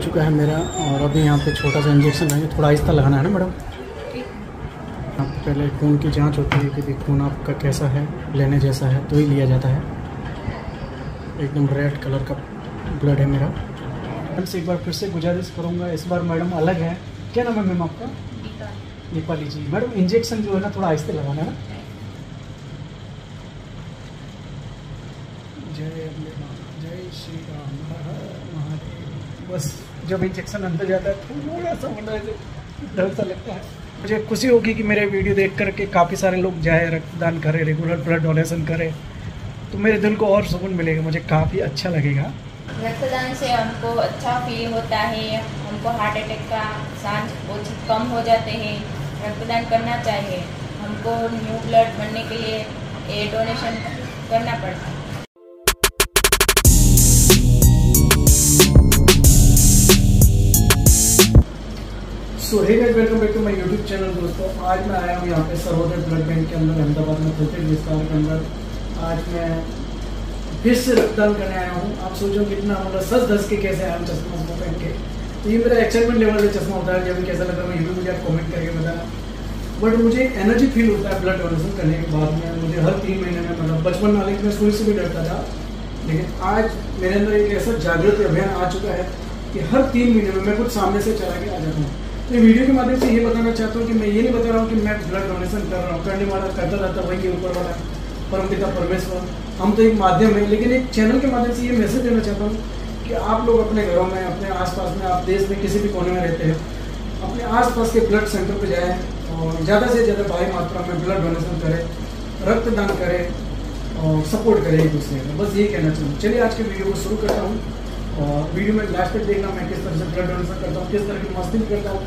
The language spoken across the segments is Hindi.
चुका है मेरा और अभी यहाँ पे छोटा सा इंजेक्शन है थोड़ा आहिस्ता लगाना है ना मैडम? आप पहले खून की जाँच होती है कि भी खून आपका कैसा है लेने जैसा है तो ही लिया जाता है। एकदम रेड कलर का ब्लड है मेरा। मैडम से एक बार फिर से गुजारिश करूँगा इस बार मैडम अलग है। क्या नाम है मैम आपका? दीपाली जी। मैडम इंजेक्शन जो है ना थोड़ा आहिस्ते लगाना है ना? जय जय श्री राम बस। जब इंजेक्शन अंदर जाता है, थोड़ा सा मतलब ऐसे डर सा लगता है। मुझे खुशी होगी कि मेरे वीडियो देख करके काफ़ी सारे लोग जाए, रक्तदान करें रेगुलर ब्लड डोनेशन करें। तो मेरे दिल को और सुकून मिलेगा, मुझे काफ़ी अच्छा लगेगा। रक्तदान से हमको अच्छा फील होता है, हमको हार्ट अटैक का चांस बहुत कम हो जाते हैं। रक्तदान करना चाहिए, हमको न्यू ब्लड बनने के लिए ये डोनेशन करना पड़ता है। So hey guys welcome back to my YouTube channel दोस्तों। आज मैं आया हूँ यहाँ पे सर्वोदय ब्लड बैंक के अंदर, अहमदाबाद में खोते विस्तार के अंदर। आज मैं फिर से रक्तदान करने आया हूँ। आप सोचो कितना मतलब सच धस के कैसे आया चश्मा उसको पहन के। तो ये मेरा एक्साइटमेंट लेवल का चश्मा होता है, जब कैसा लगता है ये भी मुझे आप कॉमेंट करके बताना। बट मुझे एनर्जी फील होता है ब्लड डोनेशन करने के बाद में। मुझे हर तीन महीने में मतलब बचपन वाले मैं सुई से भी डरता था। लेकिन आज मेरे अंदर एक ऐसा जागृत अभियान आ चुका है कि हर तीन महीने में मैं कुछ सामने से चला के आ जाता हूँ। ये वीडियो के माध्यम से ये बताना चाहता हूँ कि मैं ये नहीं बता रहा हूँ कि मैं ब्लड डोनेशन कर रहा हूँ। करने वाला, करता रहता वही के ऊपर वाला परमपिता परमेश्वर हम तो एक माध्यम है, लेकिन एक चैनल के माध्यम से ये मैसेज देना चाहता हूँ कि आप लोग अपने घरों में, अपने आसपास में, आप देश में किसी भी कोने में रहते हैं, अपने आसपास के ब्लड सेंटर पर जाएँ और ज़्यादा से ज़्यादा भारी मात्रा में ब्लड डोनेशन करें, रक्तदान करें और सपोर्ट करें एक दूसरे का बस यही कहना चाहूँगा चलिए आज के वीडियो को शुरू करता हूँ। वीडियो में लास्ट तक देखना मैं किस तरह से ब्लड डोनेशन करता हूँ किस तरह की मस्ती करता हूँ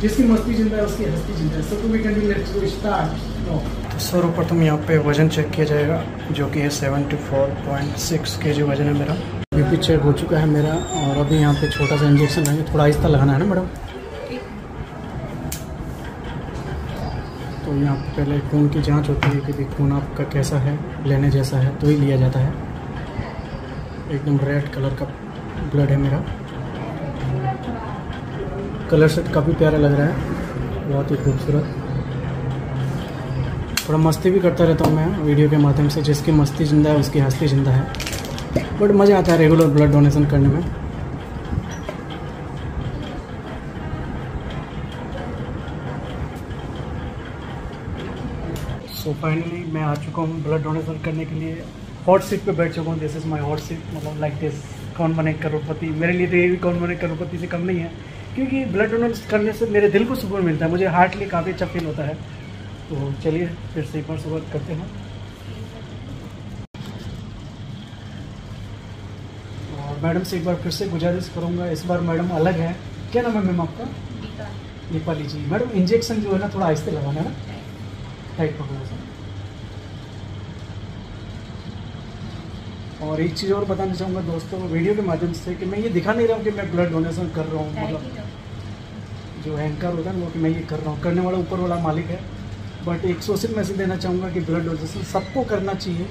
जिसकी मस्ती ज़िंदा है उसकी हस्ती ज़िंदा है। सब we can let's go start now सर्वप्रथम यहाँ पे वज़न चेक किया जाएगा जो कि है सेवेंटी फोर पॉइंट सिक्स के जी वज़न है मेरा। बीपी चेक हो चुका है मेरा और अभी यहाँ पे छोटा सा इंजेक्शन है थोड़ा आहिस्ता लगाना है ना मैडम? तो यहाँ पे पहले खून की जाँच होती है कि खून आपका कैसा है लेने जैसा है तो ही लिया जाता है। एकदम रेड कलर का ब्लड है मेरा। कलर से काफ़ी प्यारा लग रहा है। बहुत ही खूबसूरत। थोड़ा मस्ती भी करता रहता हूँ मैं वीडियो के माध्यम से, जिसकी मस्ती ज़िंदा है, उसकी हस्ती ज़िंदा है। बट मज़ा आता है रेगुलर ब्लड डोनेशन करने में। सो so फाइनली मैं आ चुका हूँ ब्लड डोनेशन करने के लिए। हॉट सीट पे बैठ चुका हूँ। This is my hot seat मतलब लाइक दिस कौन बने करोड़पति? मेरे लिए तो ये भी कौन बने करोड़पति से कम नहीं है। क्योंकि ब्लड डोनेट करने से मेरे दिल को सुकून मिलता है। मुझे हार्ट लिए काफ़ी अच्छा फील होता है। तो चलिए फिर से एक बार शुरुआत करते हैं। और मैडम से एक बार फिर से गुजारिश करूँगा। इस बार मैडम अलग है। क्या नाम है मैम आपका? दीपाली। जी। मैडम इंजेक्शन जो है ना थोड़ा आहिस्ते लगाना है ना? टाइट पकड़ना सर और एक चीज़ और बताना चाहूँगा दोस्तों वीडियो के माध्यम से कि मैं ये दिखा नहीं रहा हूँ कि मैं ब्लड डोनेशन कर रहा हूँ मतलब जो एंकर होता है ना वो कि मैं ये कर रहा हूँ। करने वाला ऊपर वाला मालिक है। बट एक सोशल मैसेज देना चाहूँगा कि ब्लड डोनेशन सबको करना चाहिए।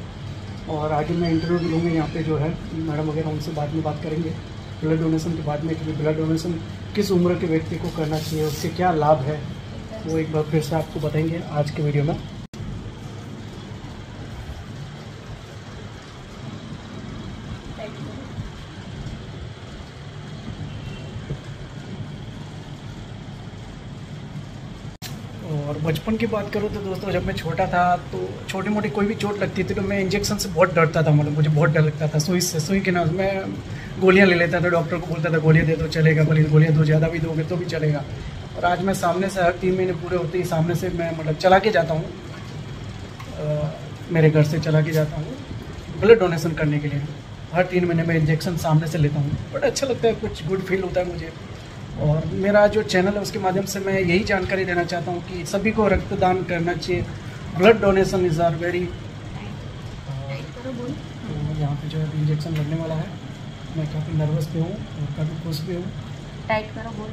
और आगे मैं इंटरव्यू भी लूँगा यहाँ पे जो है मैडम वगैरह उनसे बाद में बात करेंगे। ब्लड डोनेशन के बाद में कि ब्लड डोनेशन किस उम्र के व्यक्ति को करना चाहिए उससे क्या लाभ है वो एक बार फिर से आपको बताएँगे आज के वीडियो में और बचपन की बात करूँ तो दोस्तों, जब मैं छोटा था तो छोटी मोटी कोई भी चोट लगती थी तो मैं इंजेक्शन से बहुत डरता था मतलब मुझे बहुत डर लगता था। सुई से, सुई के नाम मैं गोलियाँ ले लेता था, डॉक्टर को बोलता था, गोलियाँ दे दो, चलेगा, बोली, गोलियाँ दो, ज़्यादा भी दोगे तो भी चलेगा। और आज मैं सामने से हर तीन महीने पूरे होते ही सामने से मैं मतलब चला के जाता हूँ मेरे घर से चला के जाता हूँ ब्लड डोनेशन करने के लिए। हर तीन महीने में इंजेक्शन सामने से लेता हूँ। बड़ा अच्छा लगता है, कुछ गुड फील होता है मुझे। और मेरा जो चैनल है उसके माध्यम से मैं यही जानकारी देना चाहता हूँ कि सभी को रक्तदान करना चाहिए। Blood donation is are very यहाँ पे जो है इंजेक्शन लगने वाला है। मैं काफ़ी नर्वस भी हूँ और काफ़ी खुश भी हूँ। टाइट करो बोल।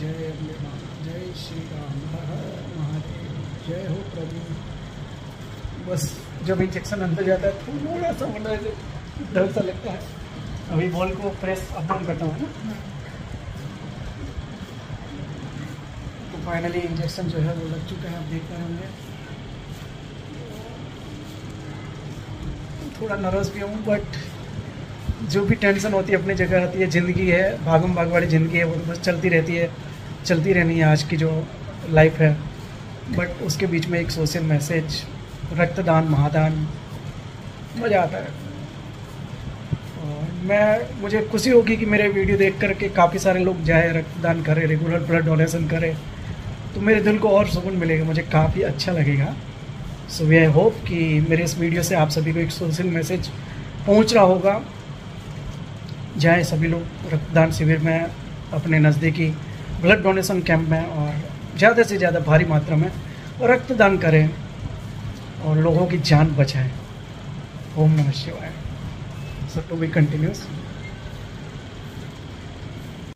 जय जय श्री राम महादेव जय हो प्रभु। बस जब इंजेक्शन अंदर जाता है थोड़ा सा ऐसे डर सा लगता है। अभी बॉल को प्रेस अप डाउन करता हूँ तो फाइनली इंजेक्शन जो है वो लग चुका है, आप देख रहे होंगे। थोड़ा नर्वस भी हूँ बट जो भी टेंशन होती है, अपनी जगह आती है, ज़िंदगी है भागम भाग वाली ज़िंदगी है, वो तो बस चलती रहती है, चलती रहनी है आज की जो लाइफ है। बट उसके बीच में एक सोशल मैसेज रक्तदान, महादान, मज़ा आता है। मैं, मुझे खुशी होगी कि मेरे वीडियो देख कर के काफ़ी सारे लोग जाए, रक्तदान करें रेगुलर ब्लड डोनेशन करें। तो मेरे दिल को और सुकून मिलेगा, मुझे काफ़ी अच्छा लगेगा। सो वी आई होप कि मेरे इस वीडियो से आप सभी को एक सोशल मैसेज पहुँच रहा होगा। जाए सभी लोग, रक्तदान शिविर में, अपने नज़दीकी ब्लड डोनेशन कैंप में और ज़्यादा से ज़्यादा भारी मात्रा में रक्तदान करें और लोगों की जान बचाएँ। ओम नमः शिवाय। सो टू बी कंटिन्यूस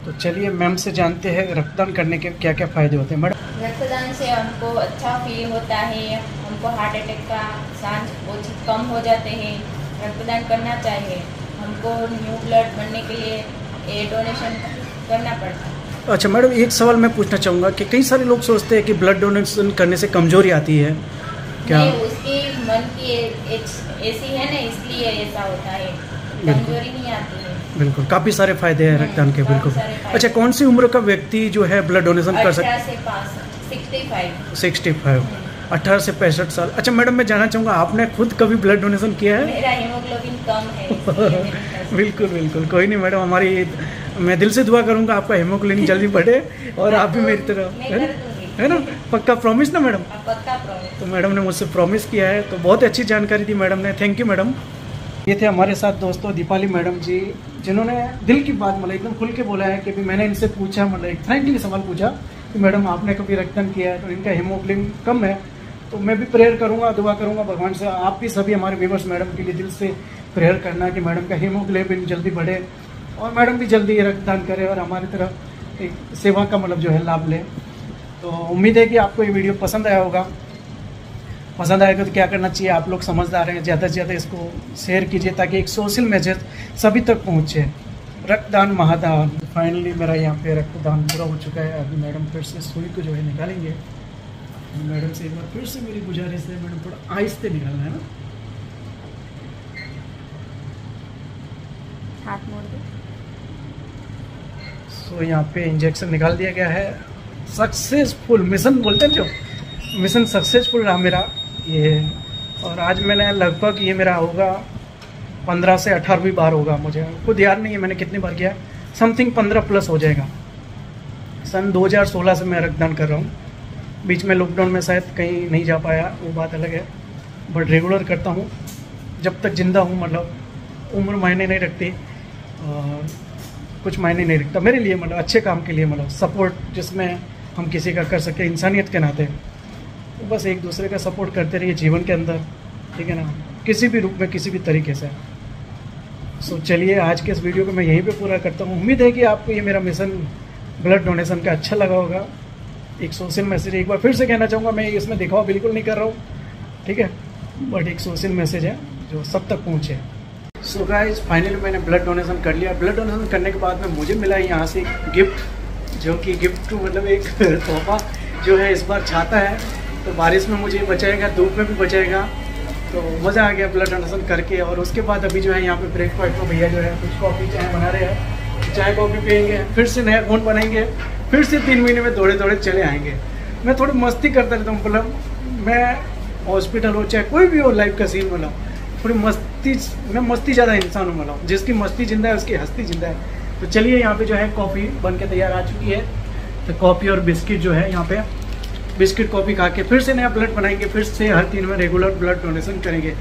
तो चलिए मैम से जानते हैं रक्तदान करने के क्या क्या फ़ायदे होते हैं। मैडम रक्तदान से हमको अच्छा फील होता है हमको हार्ट अटैक का चांस बहुत कम हो जाते हैं। रक्तदान करना चाहिए हमको न्यू ब्लड बनने के लिए ये डोनेशन करना पड़ता है। अच्छा मैडम एक सवाल मैं पूछना चाहूँगा कि कई सारे लोग सोचते हैं कि ब्लड डोनेशन करने से कमज़ोरी आती है। क्या नहीं उसकी मन की ऐसी है ना इसलिए ऐसा होता है। कमज़ोरी नहीं आती है। बिल्कुल काफ़ी सारे फ़ायदे हैं हम्म, रक्तदान के बिल्कुल। अच्छा कौन सी उम्र का व्यक्ति जो है ब्लड डोनेशन कर सकता सिक्सटी फाइव अठारह से पैंसठ साल। अच्छा मैडम मैं जानना चाहूँगा आपने खुद कभी ब्लड डोनेशन किया है? मेरा हीमोग्लोबिन कम है बिल्कुल बिल्कुल। कोई नहीं मैडम हमारी मैं दिल से दुआ करूँगा आपका हेमोग्लोबिन जल्दी बढ़े और आप भी मेरी तरह है ना? है ना? पक्का प्रॉमिस ना मैडम? पक्का प्रॉमिस तो मैडम ने मुझसे प्रॉमिस किया है तो बहुत अच्छी जानकारी दी मैडम ने। Thank you madam. ये थे हमारे साथ दोस्तों दीपाली मैडम जी, जिन्होंने दिल की बात मतलब एकदम खुल के बोला है कि मैंने इनसे पूछा मतलब एक फ्रेंकली सवाल पूछा कि मैडम आपने कभी रक्तदान किया है तो इनका हीमोग्लोबिन कम है? तो मैं भी प्रेयर करूँगा, दुआ करूँगा भगवान से, आप भी सभी हमारे व्यूवर्स मैडम के लिए दिल से प्रेयर करना कि मैडम का हीमोग्लोबिन जल्दी बढ़े और मैडम भी जल्दी रक्तदान करें और हमारी तरफ़ एक सेवा का मतलब जो है लाभ लें। तो उम्मीद है कि आपको ये वीडियो पसंद आया होगा। पसंद आएगा तो क्या करना चाहिए? आप लोग समझदार हैं ज़्यादा से ज़्यादा इसको शेयर कीजिए ताकि एक सोशल मैसेज सभी तक पहुँचे। रक्तदान महादान। फाइनली मेरा यहाँ पे रक्तदान पूरा हो चुका है। अभी मैडम फिर से सुई को जो है निकालेंगे। मैडम से एक बार फिर से मेरी गुजारिश है मैडम थोड़ा आहिस्ते निकालना है ना? हाथ मोड़ दो। सो यहाँ पे इंजेक्शन निकाल दिया गया है। सक्सेसफुल मिशन बोलते हैं जो? मिशन सक्सेसफुल रहा मेरा। ये है। और आज मैंने लगभग ये मेरा होगा पंद्रह से अठारहवीं बार होगा मुझे। खुद याद नहीं है मैंने कितनी बार किया। समथिंग पंद्रह प्लस हो जाएगा। सन 2016 से मैं रक्तदान कर रहा हूँ। बीच में लॉकडाउन में शायद कहीं नहीं जा पाया, वो बात अलग है। बट रेगुलर करता हूँ। जब तक ज़िंदा हूँ मतलब उम्र मायने नहीं रखती। और कुछ मायने नहीं रखता। मेरे लिए मतलब अच्छे काम के लिए मतलब सपोर्ट जिसमें हम किसी का कर सके, इंसानियत के नाते। बस एक दूसरे का सपोर्ट करते रहिए जीवन के अंदर ठीक है ना? किसी भी रूप में किसी भी तरीके से। सो so, चलिए आज के इस वीडियो को मैं यहीं पे पूरा करता हूँ। उम्मीद है कि आपको ये मेरा मिशन ब्लड डोनेशन का अच्छा लगा होगा। एक सोशल मैसेज एक बार फिर से कहना चाहूँगा मैं इसमें दिखावा बिल्कुल नहीं कर रहा हूँ ठीक है? बट एक सोशल मैसेज है जो सब तक पहुँचे। सो गाइस फाइनली मैंने ब्लड डोनेशन कर लिया। ब्लड डोनेशन करने के बाद में मुझे मिला यहाँ से गिफ्ट जो कि गिफ्ट मतलब एक तोहफा जो है इस बार छाता है। तो बारिश में मुझे बचाएगा, धूप में भी बचाएगा। तो मज़ा आ गया ब्लड डोनेशन करके और उसके बाद अभी जो है यहाँ पे ब्रेकफास्ट में भैया जो है कुछ कॉफ़ी चाय बना रहे हैं। चाय कॉफ़ी पियेंगे, फिर से नया फ़ोन बनाएँगे, फिर से तीन महीने में दौड़े दौड़े चले आएँगे। मैं थोड़ी मस्ती करता रहता हूँ मतलब मैं हॉस्पिटल हो चाहे कोई भी हो लाइफ का सीन मतलब थोड़ी मस्ती, मैं मस्ती ज़्यादा इंसान हूँ मतलब जिसकी मस्ती ज़िंदा है, उसकी हस्ती ज़िंदा है। तो चलिए यहाँ पे जो है कॉफ़ी बन के तैयार आ चुकी है। तो कॉफ़ी और बिस्किट जो है यहाँ पे बिस्किट कॉफ़ी खा के फिर से नया ब्लड बनाएँगे, फिर से हर तीन में रेगुलर ब्लड डोनेशन करेंगे।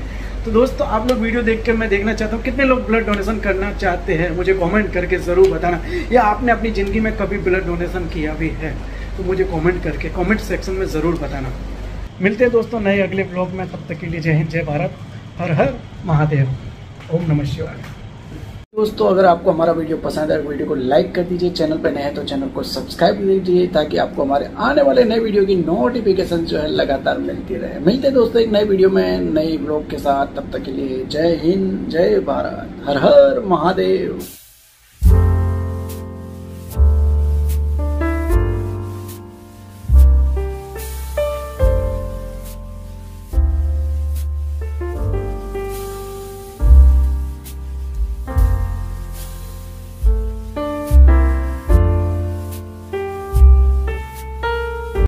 तो दोस्तों, आप लोग वीडियो देख कर मैं देखना चाहता हूँ, कितने लोग ब्लड डोनेशन करना चाहते हैं, मुझे कमेंट करके ज़रूर बताना। या आपने अपनी ज़िंदगी में कभी ब्लड डोनेशन किया भी है तो मुझे कमेंट करके कमेंट सेक्शन में ज़रूर बताना। मिलते हैं दोस्तों नए अगले ब्लॉग में, तब तक के लिए जय हिंद, जय भारत, हर हर महादेव। ओम नमः शिवाय। दोस्तों, अगर आपको हमारा वीडियो पसंद आए वीडियो को लाइक कर दीजिए, चैनल पर नए हैं तो चैनल को सब्सक्राइब कर दीजिए ताकि आपको हमारे आने वाले नए वीडियो की नोटिफिकेशन जो है लगातार मिलती रहे। मिलते दोस्तों एक नए वीडियो में, नए ब्लॉग के साथ। तब तक के लिए जय हिंद, जय भारत। हर हर महादेव।